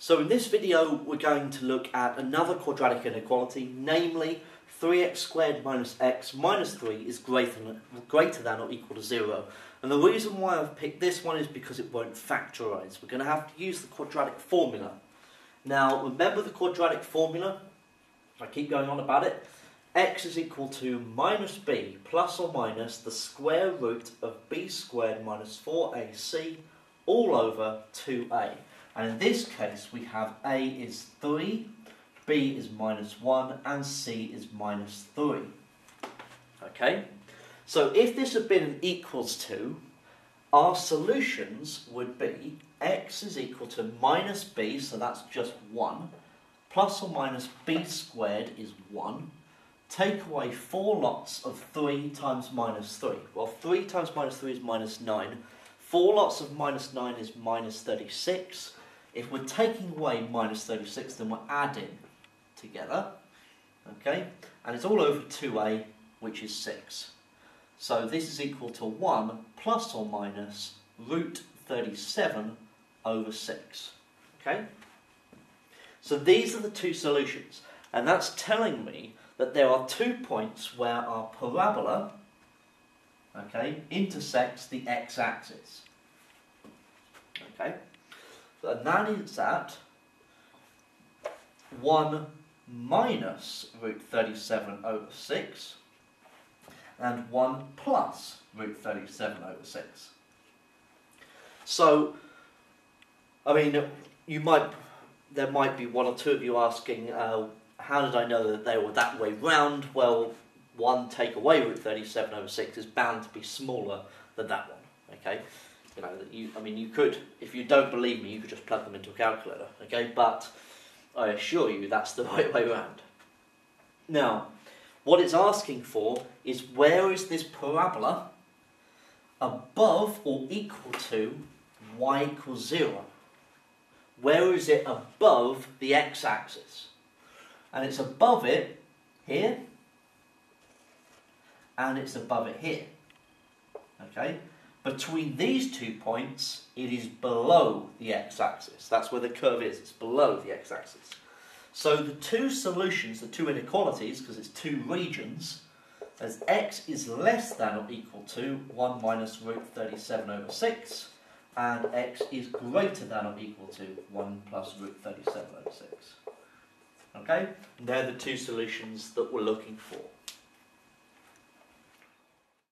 So in this video we're going to look at another quadratic inequality, namely 3x squared minus x minus 3 is greater than, greater than or equal to 0. And the reason why I've picked this one is because it won't factorise. We're going to have to use the quadratic formula. Now remember the quadratic formula? I keep going on about it. x is equal to minus b plus or minus the square root of b squared minus 4ac all over 2a. And in this case, we have A is 3, B is minus 1, and C is minus 3. Okay? So if this had been an equals to, our solutions would be x is equal to minus b, so that's just 1, plus or minus b squared is 1, take away 4 lots of 3 times minus 3. Well, 3 times minus 3 is minus 9. 4 lots of minus 9 is minus 36. If we're taking away minus 36, then we're adding together, okay? And it's all over 2a, which is 6. So this is equal to 1 plus or minus root 37 over 6, okay? So these are the two solutions, and that's telling me that there are two points where our parabola, okay, intersects the x-axis, okay? And that is at 1 minus root 37 over 6 and 1 plus root 37 over 6. So, I mean, you might, there might be one or two of you asking, uh, how did I know that they were that way round? Well, 1 take away root 37 over 6 is bound to be smaller than that one, okay? You know, you, I mean, you could, if you don't believe me, you could just plug them into a calculator, okay? But I assure you that's the right way around. Now, what it's asking for is where is this parabola above or equal to y equals 0? Where is it above the x-axis? And it's above it here, and it's above it here. Okay? Between these two points, it is below the x-axis. That's where the curve is, it's below the x-axis. So the two solutions, the two inequalities, because it's two regions, as x is less than or equal to 1 minus root 37 over 6, and x is greater than or equal to 1 plus root 37 over 6. Okay? And they're the two solutions that we're looking for.